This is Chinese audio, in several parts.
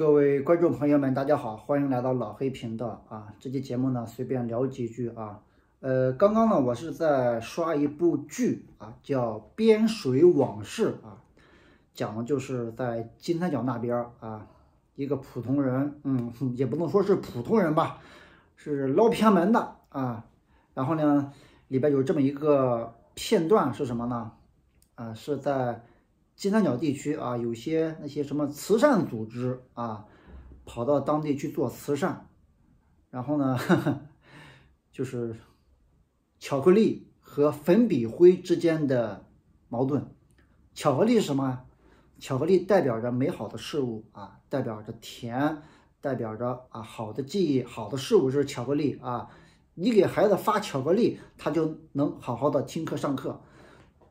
各位观众朋友们，大家好，欢迎来到老黑频道啊！这期节目呢，随便聊几句啊。呃，刚刚呢，我是在刷一部剧啊，叫《边水往事》啊，讲的就是在金三角那边啊，一个普通人，嗯，也不能说是普通人吧，是捞偏门的啊。然后呢，里边有这么一个片段是什么呢？啊，是在。金三角地区啊，有些那些什么慈善组织啊，跑到当地去做慈善，然后呢，就是巧克力和粉笔灰之间的矛盾。巧克力是什么？巧克力代表着美好的事物啊，代表着甜，代表着啊好的记忆、好的事物就是巧克力啊。你给孩子发巧克力，他就能好好的听课上课。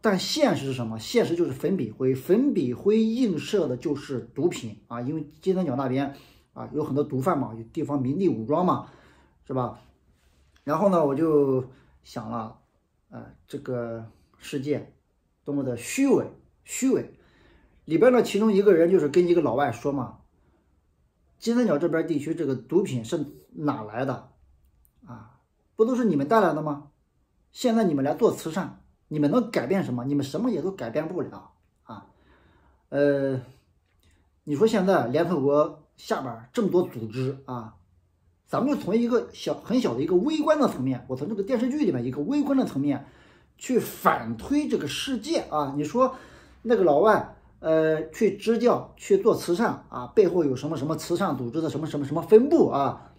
但现实是什么？现实就是粉笔灰，粉笔灰映射的就是毒品啊！因为金三角那边啊有很多毒贩嘛，有地方民地武装嘛，是吧？然后呢，我就想了，呃，这个世界多么的虚伪，虚伪！里边呢，其中一个人就是跟一个老外说嘛，金三角这边地区这个毒品是哪来的？啊，不都是你们带来的吗？现在你们来做慈善。你们能改变什么？你们什么也都改变不了啊！呃，你说现在联合国下边这么多组织啊，咱们就从一个小很小的一个微观的层面，我从这个电视剧里面一个微观的层面去反推这个世界啊！你说那个老外呃去支教去做慈善啊，背后有什么什么慈善组织的什么什么什么分部啊？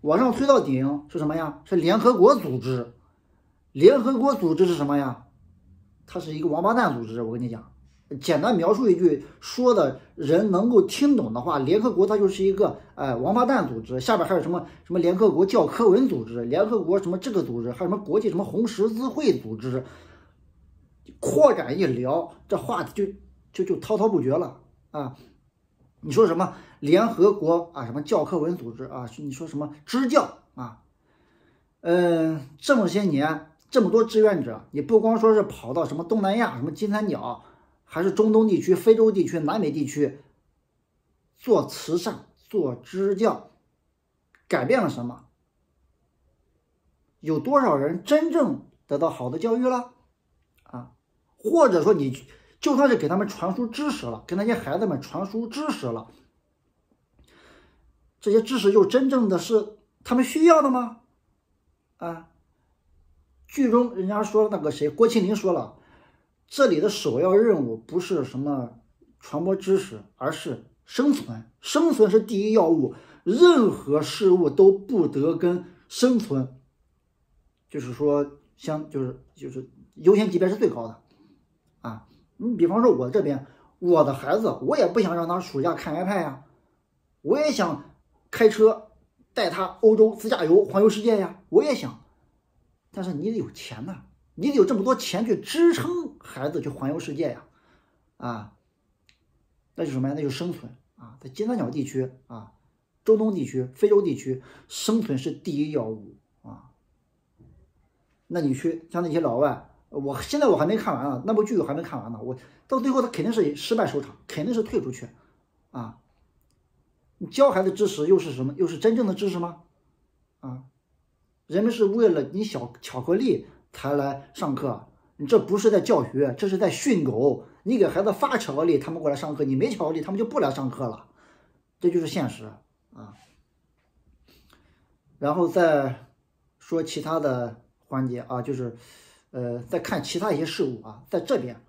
往上推到顶是什么呀？是联合国组织。联合国组织是什么呀？它是一个王八蛋组织。我跟你讲，简单描述一句，说的人能够听懂的话，联合国它就是一个呃王八蛋组织。下边还有什么什么联合国教科文组织，联合国什么这个组织，还有什么国际什么红十字会组织，扩展一聊，这话题就就就滔滔不绝了啊！你说什么联合国啊，什么教科文组织啊，你说什么支教啊？嗯，这么些年。这么多志愿者，你不光说是跑到什么东南亚、什么金三角，还是中东地区、非洲地区、南美地区做慈善、做支教，改变了什么？有多少人真正得到好的教育了？啊，或者说你就算是给他们传输知识了，给那些孩子们传输知识了，这些知识又真正的是他们需要的吗？啊？剧中人家说那个谁郭麒麟说了，这里的首要任务不是什么传播知识，而是生存。生存是第一要务，任何事物都不得跟生存，就是说相就是就是优先级别是最高的啊。你比方说我这边，我的孩子，我也不想让他暑假看 iPad 呀，我也想开车带他欧洲自驾游环游世界呀，我也想。但是你得有钱呐，你得有这么多钱去支撑孩子去环游世界呀，啊，那就什么呀？那就生存啊，在金三角地区啊，中东地区、非洲地区，生存是第一要务啊。那你去像那些老外，我现在我还没看完呢，那部剧我还没看完呢，我到最后他肯定是失败收场，肯定是退出去啊。你教孩子知识又是什么？又是真正的知识吗？啊？人们是为了你小巧克力才来上课，你这不是在教学，这是在训狗。你给孩子发巧克力，他们过来上课；你没巧克力，他们就不来上课了。这就是现实啊。然后再说其他的环节啊，就是呃，再看其他一些事物啊，在这边，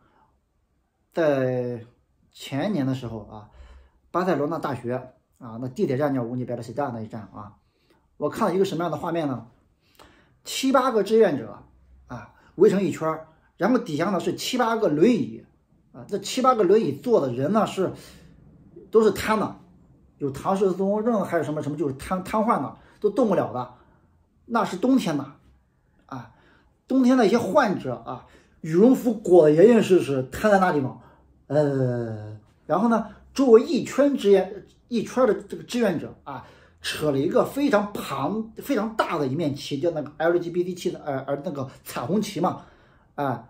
在前年的时候啊，巴塞罗那大学啊，那地铁站叫乌尼贝尔西达那一站啊，我看到一个什么样的画面呢？七八个志愿者啊，围成一圈儿，然后底下呢是七八个轮椅啊，这七八个轮椅坐的人呢是都是瘫的，有唐氏综合症还是什么什么，就是瘫瘫痪的，都动不了的。那是冬天呐，啊，冬天的一些患者啊，羽绒服裹得严严实实，瘫在那地方，呃，然后呢，周围一圈志愿一圈的这个志愿者啊。扯了一个非常庞、非常大的一面旗，叫那个 LGBT 旗的，呃，而，那个彩虹旗嘛，啊，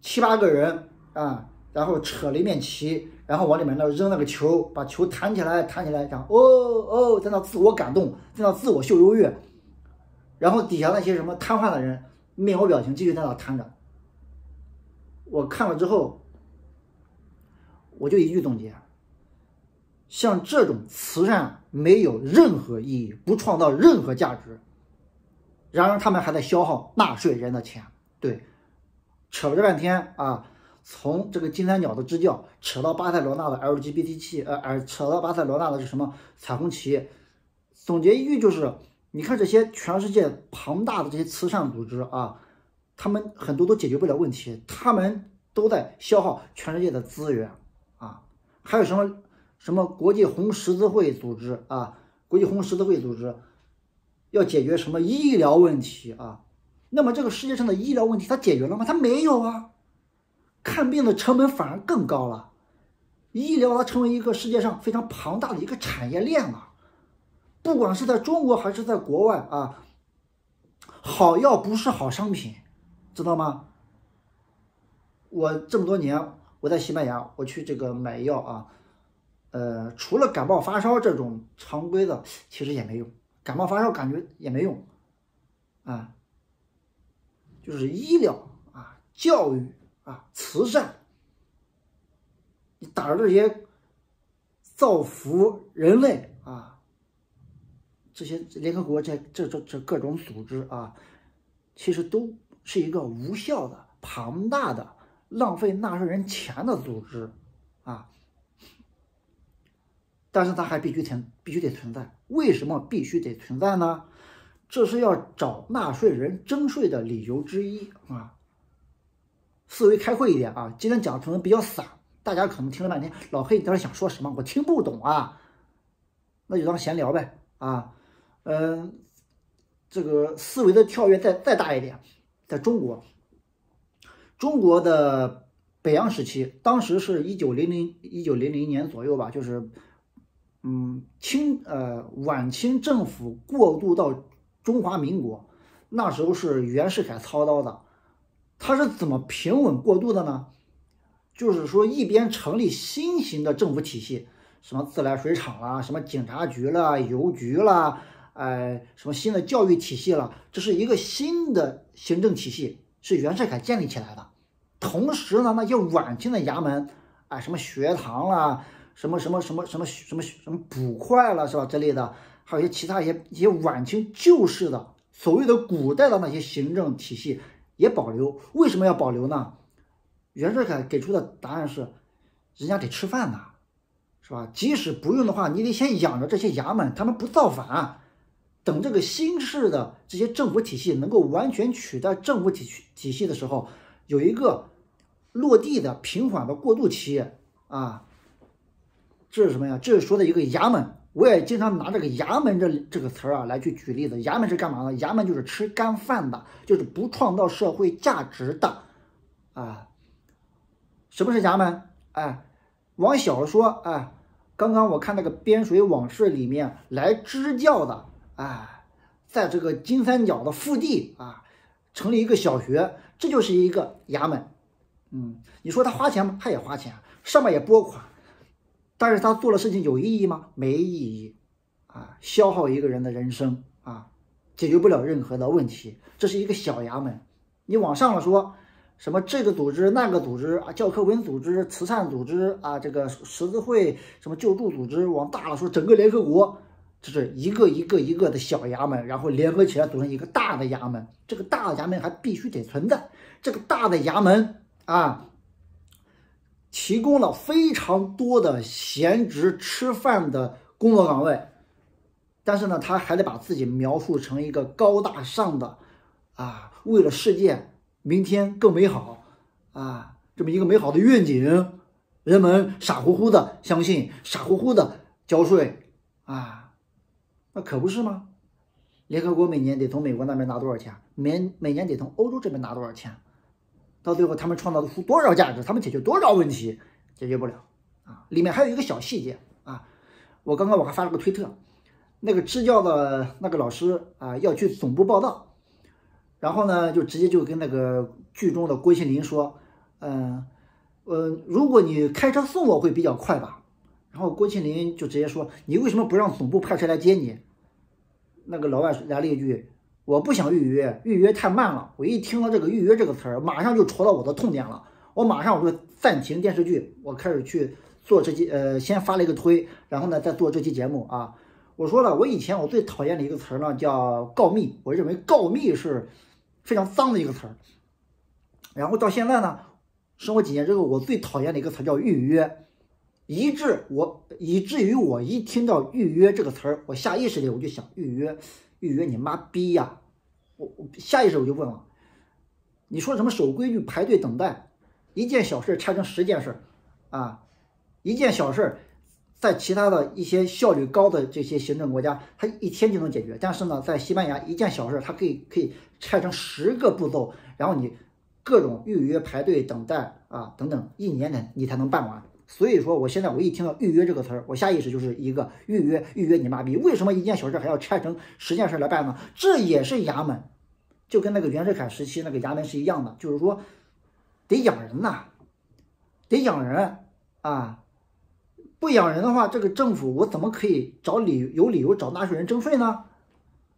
七八个人啊，然后扯了一面旗，然。后往里面那扔那个球，把球弹起来，弹起来，讲哦哦，在那自我感动，在那自我秀优越，然后底下那些什么瘫痪的人，面无表情，继续在那瘫着。我看了之后，我就一句总结：像这种慈善没有任何意义，不创造任何价值。然而他们还在消耗纳税人的钱，对，扯了这半天啊。从这个金三角的支教扯到巴塞罗那的 LGBT 旗，呃，呃，扯到巴塞罗那的是什么彩虹旗？总结一句就是：你看这些全世界庞大的这些慈善组织啊，他们很多都解决不了问题，他们都在消耗全世界的资源啊。还有什么什么国际红十字会组织啊？国际红十字会组织要解决什么医疗问题啊？那么这个世界上的医疗问题它解决了吗？它没有啊。看病的成本反而更高了，医疗它成为一个世界上非常庞大的一个产业链了，不管是在中国还是在国外啊，好药不是好商品，知道吗？我这么多年我在西班牙，我去这个买药啊，呃，除了感冒发烧这种常规的，其实也没用，感冒发烧感觉也没用，啊，就是医疗啊，教育。啊，慈善，你打着这些造福人类啊，这些联合国这这这这各种组织啊，其实都是一个无效的、庞大的、浪费纳税人钱的组织啊。但是它还必须存，必须得存在。为什么必须得存在呢？这是要找纳税人征税的理由之一啊。思维开阔一点啊！今天讲的可能比较散，大家可能听了半天，老黑你到底想说什么？我听不懂啊，那就当闲聊呗啊。嗯，这个思维的跳跃再再大一点，在中国，中国的北洋时期，当时是一九零零一九零零年左右吧，就是嗯清呃晚清政府过渡到中华民国，那时候是袁世凯操刀的。他是怎么平稳过渡的呢？就是说，一边成立新型的政府体系，什么自来水厂啦，什么警察局啦、邮局啦，哎，什么新的教育体系了，这是一个新的行政体系，是袁世凯建立起来的。同时呢，那些晚清的衙门，哎，什么学堂啦，什么什么什么什么什么什么捕快了，是吧？之类的，还有一些其他一些一些晚清旧式的所谓的古代的那些行政体系。也保留，为什么要保留呢？袁世凯给出的答案是，人家得吃饭呐，是吧？即使不用的话，你得先养着这些衙门，他们不造反。等这个新式的这些政府体系能够完全取代政府体体系的时候，有一个落地的平缓的过渡期啊。这是什么呀？这是说的一个衙门。我也经常拿这个“衙门”这这个词儿啊来去举例子。衙门是干嘛的？衙门就是吃干饭的，就是不创造社会价值的，啊。什么是衙门？哎，往小说，哎，刚刚我看那个《边水往事》里面来支教的，哎，在这个金三角的腹地啊，成立一个小学，这就是一个衙门。嗯，你说他花钱吗？他也花钱，上面也拨款。但是他做的事情有意义吗？没意义，啊，消耗一个人的人生啊，解决不了任何的问题。这是一个小衙门，你往上了说，什么这个组织那个组织啊，教科文组织、慈善组织啊，这个十字会什么救助组织，往大了说，整个联合国，这是一个一个一个的小衙门，然后联合起来组成一个大的衙门。这个大的衙门还必须得存在，这个大的衙门啊。提供了非常多的闲职吃饭的工作岗位，但是呢，他还得把自己描述成一个高大上的，啊，为了世界明天更美好，啊，这么一个美好的愿景，人们傻乎乎的相信，傻乎乎的交税，啊，那可不是吗？联合国每年得从美国那边拿多少钱？每每年得从欧洲这边拿多少钱？到最后，他们创造出多少价值？他们解决多少问题？解决不了啊！里面还有一个小细节啊！我刚刚我还发了个推特，那个支教的那个老师啊要去总部报道，然后呢就直接就跟那个剧中的郭麒麟说：“嗯，呃，如果你开车送我会比较快吧。然后郭麒麟就直接说：“你为什么不让总部派车来接你？”那个老外来了一句：“我不想预约，预约太慢了。”我一听到这个“预约”这个词儿，马上就戳到我的痛点了。我马上我就暂停电视剧，我开始去做这期，呃，先发了一个推，然后呢再做这期节目啊。我说了，我以前我最讨厌的一个词儿呢叫告密，我认为告密是非常脏的一个词儿。然后到现在呢，生活几年之后，我最讨厌的一个词叫预约。以致我以至于我一听到预约这个词儿，我下意识里我就想预约，预约你妈逼呀！我我下意识我就问了，你说什么守规矩排队等待，一件小事拆成十件事，啊，一件小事在其他的一些效率高的这些行政国家，它一天就能解决，但是呢，在西班牙一件小事它可以可以拆成十个步骤，然后你各种预约排队等待啊等等，一年呢你才能办完。所以说，我现在我一听到“预约”这个词儿，我下意识就是一个预约，预约你妈逼！为什么一件小事还要拆成十件事来办呢？这也是衙门，就跟那个袁世凯时期那个衙门是一样的，就是说得养人呐，得养人啊！不养人的话，这个政府我怎么可以找理有理由找纳税人征税呢？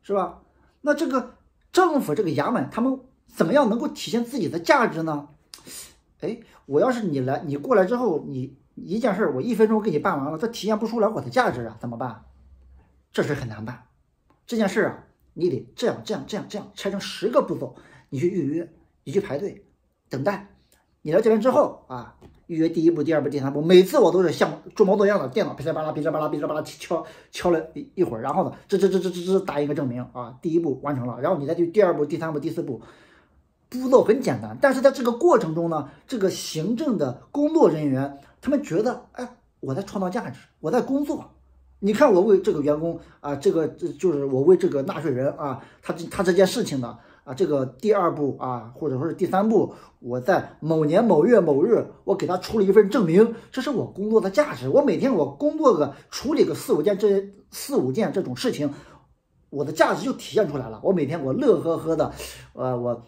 是吧？那这个政府这个衙门，他们怎么样能够体现自己的价值呢？哎，我要是你来，你过来之后，你。一件事我一分钟给你办完了，这体现不出来我的价值啊，怎么办？这事很难办。这件事啊，你得这样这样这样这样拆成十个步骤，你去预约，你去排队等待。你来这边之后啊，预约第一步、第二步、第三步，每次我都是像做毛作样的电脑噼里啪啦、噼里啪啦、噼里啪啦敲敲了一一会儿，然后呢，吱吱吱吱吱吱打一个证明啊，第一步完成了，然后你再去第二步、第三步、第四步，步骤很简单，但是在这个过程中呢，这个行政的工作人员。他们觉得，哎，我在创造价值，我在工作。你看，我为这个员工啊，这个这就是我为这个纳税人啊，他这他这件事情呢啊，这个第二步啊，或者说是第三步，我在某年某月某日，我给他出了一份证明，这是我工作的价值。我每天我工作个处理个四五件这四五件这种事情，我的价值就体现出来了。我每天我乐呵呵的，呃，我。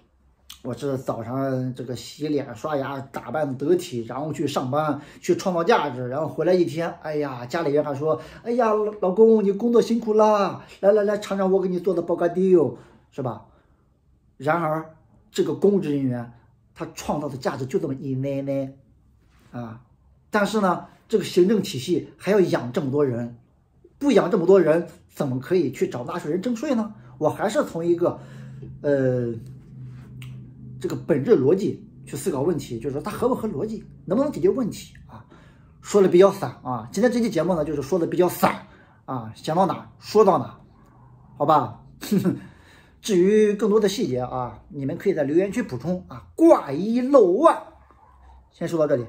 我是早上这个洗脸刷牙打扮得体，然后去上班去创造价值，然后回来一天，哎呀，家里人还说，哎呀，老公你工作辛苦啦，来来来尝尝我给你做的爆干地哦，是吧？然而这个公职人员他创造的价值就这么一奶奶啊，但是呢，这个行政体系还要养这么多人，不养这么多人，怎么可以去找纳税人征税呢？我还是从一个，呃。这个本质逻辑去思考问题，就是说它合不合逻辑，能不能解决问题啊？说的比较散啊，今天这期节目呢，就是说的比较散啊，想到哪说到哪，好吧？至于更多的细节啊，你们可以在留言区补充啊，挂一漏万。先说到这里。